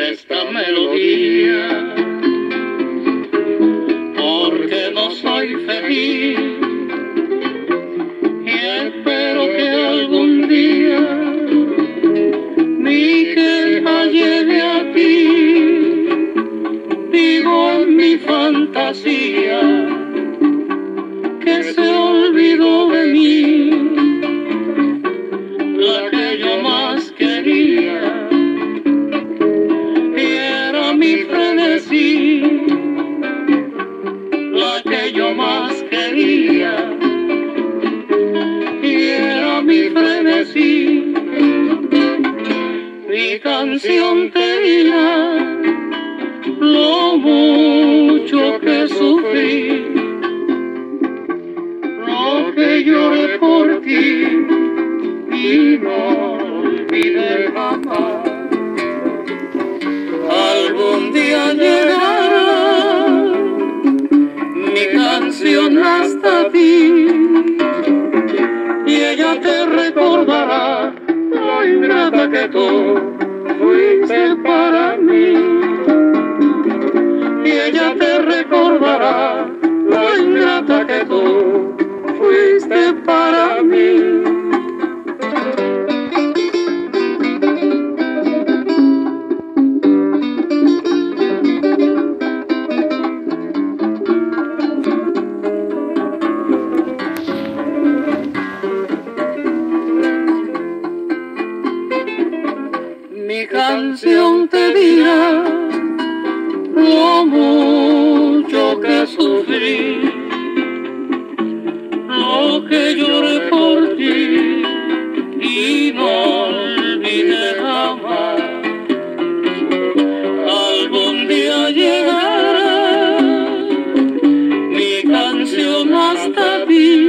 esta melodía, porque no soy feliz y espero que algún día mi queja llegue a ti, digo en mi fantasía que se olvidó. Mi frenesí, la que yo más quería, era mi frenesí, mi canción dirá lo mucho que sufrí, lo que lloré por ti y no llegará mi canción hasta ti y ella te recordará lo ingrata que tú fuiste para mí y ella te recordará lo ingrata que tú fuiste para mí. canción te dirá lo mucho que sufrí, lo que lloré por ti y no olvidé jamás. Algún día llegará mi canción hasta ti.